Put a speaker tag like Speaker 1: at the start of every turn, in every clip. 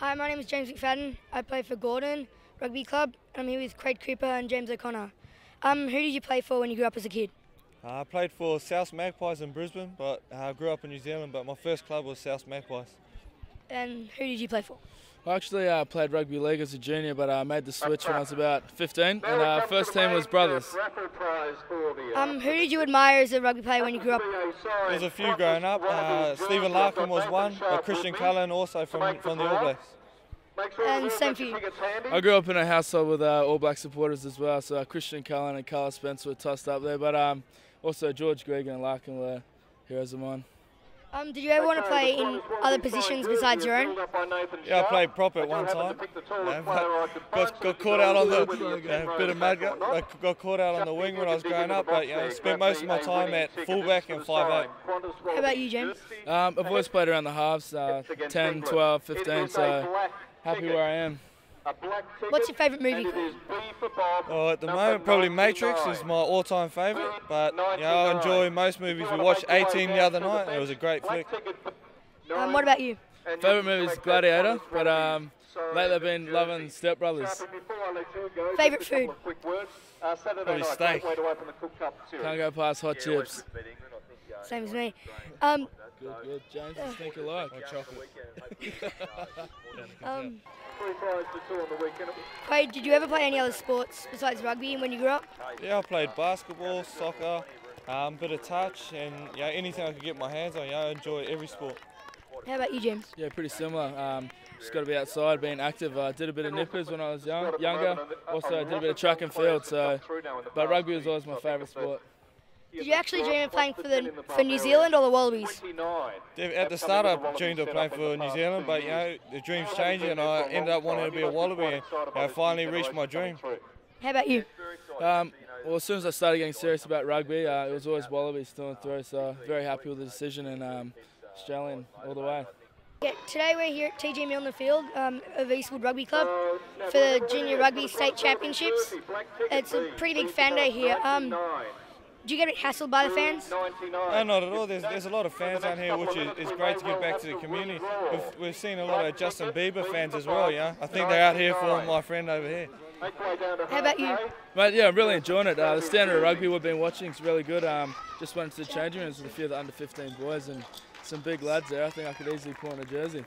Speaker 1: Hi, my name is James McFadden. I play for Gordon Rugby Club. I'm here with Quade Cooper and James O'Connor. Um, who did you play for when you grew up as a kid?
Speaker 2: Uh, I played for South Magpies in Brisbane, but I uh, grew up in New Zealand. But my first club was South Magpies.
Speaker 1: And who did you play for?
Speaker 3: I actually uh, played rugby league as a junior, but I made the switch when I was about 15, and uh, first team was brothers.
Speaker 1: Um, who did you admire as a rugby player when you grew up?
Speaker 2: There's a few growing up. Uh, Stephen Larkham was one, but Christian Cullen also from, from the All Blacks.
Speaker 1: And same for you.
Speaker 3: I grew up in a household with uh, All Black supporters as well, so Christian Cullen and Carlos Spencer were tossed up there, but um, also George Gregan and Larkham were heroes of mine.
Speaker 1: Um, did you ever want to play in other positions besides your own?
Speaker 2: Yeah, I played prop at one time. Yeah, got, got caught out on the uh, bit of mud. Got, got caught out on the wing when I was growing up, but you know, spent most of my time at fullback and five eight.
Speaker 1: How about you, James?
Speaker 3: Um, I've always played around the halves, uh, 10, 12, 15, so happy where I am.
Speaker 1: What's your favourite movie?
Speaker 2: Oh, at the moment, probably Matrix is my all-time favourite. But you know, I enjoy most movies. We watched A-Team the other night. It was a great flick.
Speaker 1: Um, what about you?
Speaker 3: Favourite movie is Gladiator, but um, lately I've been loving Step Brothers.
Speaker 1: Favourite food?
Speaker 2: Probably steak.
Speaker 3: Can't go past hot chips.
Speaker 1: Same as me. Um,
Speaker 3: Good, good. James, just think alike.
Speaker 1: um, Quade, did you ever play any other sports besides rugby when you grew up?
Speaker 2: Yeah, I played basketball, soccer, um, bit of touch, and yeah, anything I could get my hands on. Yeah, I enjoy every sport.
Speaker 1: How about you, James?
Speaker 3: Yeah, pretty similar. Um, just got to be outside, being active. I did a bit of nippers when I was young, younger. Also, I did a bit of track and field. So, but rugby was always my favourite sport.
Speaker 1: Did you actually dream of playing for the for New Zealand or the Wallabies?
Speaker 2: At the start, I dreamed of playing for New Zealand, but you know the dream's changing, and I ended up wanting to be a Wallaby, and I finally reached my dream.
Speaker 1: How about you?
Speaker 3: Um, well, as soon as I started getting serious about rugby, uh, it was always Wallabies through and through. So very happy with the decision, and um, Australian all the way.
Speaker 1: Yeah, today we're here at TG Milner Field um, of Eastwood Rugby Club for the Junior Rugby State Championships. It's a pretty big fan day here. Um, do you get it hassled by the fans?
Speaker 2: No, not at all. There's, there's a lot of fans down here, which is, is great to give back to the community. We've, we've seen a lot of Justin Bieber fans as well, yeah. I think they're out here for my friend over here.
Speaker 1: How about you?
Speaker 3: Mate, yeah, I'm really enjoying it. Uh, the standard of rugby we've been watching is really good. Um, just went to the changing rooms with a few of the under 15 boys and some big lads there. I think I could easily pull on a jersey.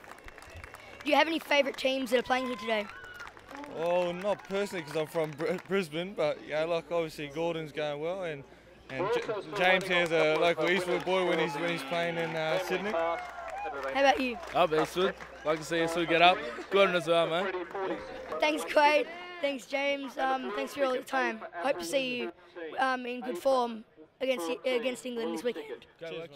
Speaker 1: Do you have any favourite teams that are playing here today?
Speaker 2: Oh, not personally because I'm from Br Brisbane, but yeah, like obviously Gordon's going well and and J James here's a local Eastwood boy when he's when he's playing in uh, Sydney.
Speaker 1: How about you?
Speaker 3: Up Eastwood. Like to see Eastwood get up. Gordon as well, man.
Speaker 1: Thanks, Quade. Thanks, James. Um, thanks for all your time. Hope to see you um, in good form against against England this weekend.
Speaker 3: Go,